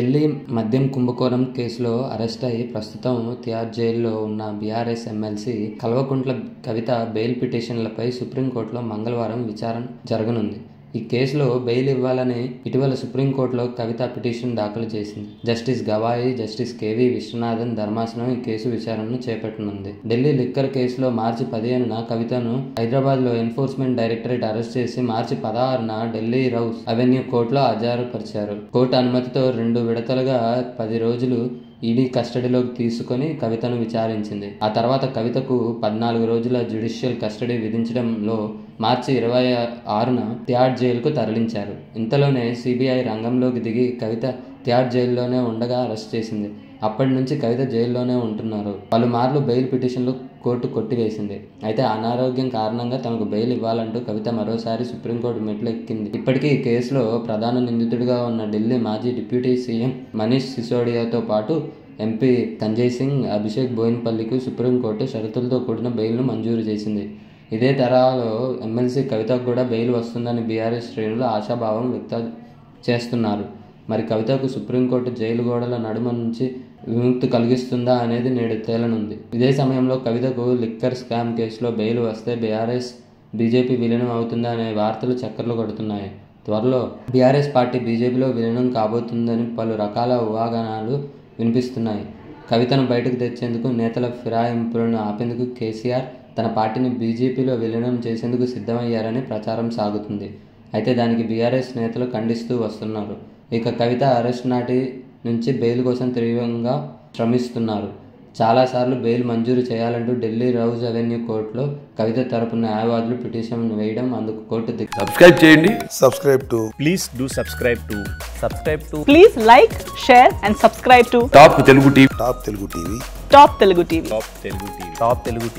ఢిల్లీ మద్యం కుంభకోణం కేసులో అరెస్ట్ అయి ప్రస్తుతం తిహార్ జైల్లో ఉన్న BRS MLC Kalvakuntla Kavitha bail పిటిషన్లపై సుప్రీంకోర్టులో మంగళవారం విచారణ జరగనుంది. ఈ కేసులో బెయిల్ ఇవ్వాలని ఇటీవల సుప్రీంకోర్టులో కవిత పిటిషన్ దాఖలు చేసింది. Justice Gavai justice KV Viswanathan ధర్మాసనం ఈ కేసు విచారణను చేపట్టనుంది. ఢిల్లీ లిక్కర్ కేసులో మార్చి పదిహేనున కవితను హైదరాబాద్లో ఎన్ఫోర్స్మెంట్ డైరెక్టరేట్ అరెస్ట్ చేసి మార్చి పదహారున ఢిల్లీ రౌస్ అవెన్యూ కోర్టులో హాజరుపరిచారు. కోర్టు అనుమతితో రెండు విడతలుగా పది రోజులు ఈడీ కస్టడీలోకి తీసుకొని కవితను విచారించింది. ఆ తర్వాత కవితకు పద్నాలుగు రోజుల జ్యుడిషియల్ కస్టడీ విధించడంలో మార్చి ఇరవై ఆరున తిహార్ జైలుకు తరలించారు. ఇంతలోనే సిబిఐ రంగంలోకి దిగి కవిత తిహార్ జైల్లోనే ఉండగా అరెస్ట్ చేసింది. అప్పటి నుంచి కవిత జైల్లోనే ఉంటున్నారు. పలుమార్లు బెయిల్ పిటిషన్లు కోర్టు కొట్టివేసింది. అయితే అనారోగ్యం కారణంగా తమకు బెయిల్ ఇవ్వాలంటూ కవిత మరోసారి సుప్రీంకోర్టు మెట్లు ఎక్కింది ఇప్పటికీ ఈ కేసులో ప్రధాన నిందితుడిగా ఉన్న ఢిల్లీ మాజీ డిప్యూటీ సీఎం మనీష్ సిసోడియాతో పాటు ఎంపీ సంజయ్ సింగ్ అభిషేక్ బోయిన్పల్లికి సుప్రీంకోర్టు షరతులతో కూడిన బెయిల్ను మంజూరు చేసింది. ఇదే తరహాలో ఎమ్మెల్సీ కవితకు కూడా బెయిల్ వస్తుందని బీఆర్ఎస్ శ్రేణులు ఆశాభావం వ్యక్తం చేస్తున్నారు. మరి కవితకు సుప్రీంకోర్టు జైలు గోడల నడుమ నుంచి విముక్తి కలిగిస్తుందా అనేది నేడు తేలనుంది. ఇదే సమయంలో కవితకు లిక్కర్ స్కామ్ కేసులో బెయిల్ వస్తే బీఆర్ఎస్ బీజేపీ విలీనం అవుతుందా అనే వార్తలు చక్కర్లు కొడుతున్నాయి. త్వరలో బీఆర్ఎస్ పార్టీ బీజేపీలో విలీనం కాబోతుందని పలు రకాల ఊహాగానాలు వినిపిస్తున్నాయి. కవితను బయటకు తెచ్చేందుకు నేతల ఫిరాయింపులను ఆపేందుకు కేసీఆర్ తన పార్టీని బీజేపీలో విలీనం చేసేందుకు సిద్ధమయ్యారని ప్రచారం సాగుతుంది. అయితే దానికి బీఆర్ఎస్ నేతలు ఖండిస్తూ వస్తున్నారు. ఇక కవిత అరెస్ట్ నాటి నుంచి బెయిల్ కోసం తీవ్రంగా శ్రమిస్తున్నారు. చాలాసార్లు బెయిల్ మంజూరు చేయాలంటూ ఢిల్లీ రౌజ్ అవెన్యూ కోర్టులో కవిత తరపున న్యాయవాదులు పిటిషన్ వేయడం అందుకు కోర్టు సబ్స్క్రైబ్ చేయండి. Subscribe to please do subscribe to subscribe to please like share and subscribe to top Telugu TV. Top Telugu TV. Top Telugu TV. Top Telugu TV. Top Telugu TV.